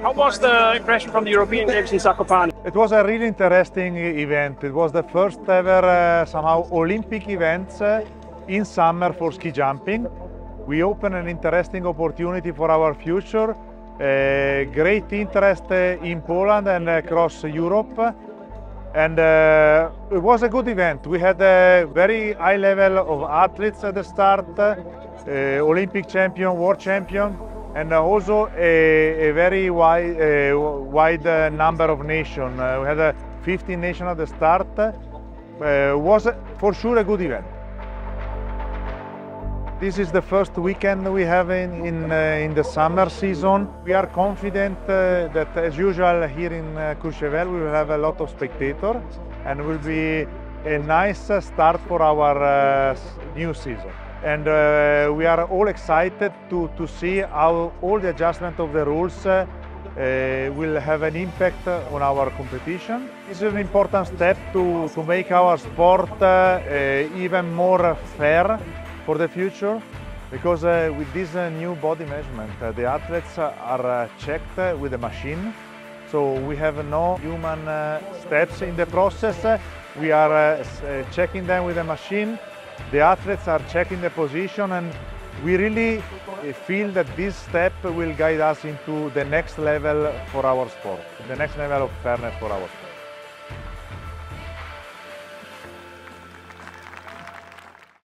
How was the impression from the European Games in Zakopane? It was a really interesting event. It was the first ever uh, somehow Olympic event uh, in summer for ski jumping. We open an interesting opportunity for our future. Uh, great interest uh, in Poland and across Europe. And uh, it was a good event. We had a very high level of athletes at the start, uh, Olympic champion, world champion, and also a, a very wide, uh, wide uh, number of nations. Uh, we had uh, 15 nations at the start. Uh, was for sure a good event. This is the first weekend we have in, in, uh, in the summer season. We are confident uh, that as usual here in uh, Courchevel we will have a lot of spectators and will be a nice uh, start for our uh, new season. And uh, we are all excited to, to see how all the adjustment of the rules uh, uh, will have an impact on our competition. This is an important step to, to make our sport uh, uh, even more fair for the future because uh, with this new body measurement the athletes are checked with a machine. So we have no human steps in the process. We are checking them with a machine the athletes are checking the position and we really uh, feel that this step will guide us into the next level for our sport the next level of fairness for our sport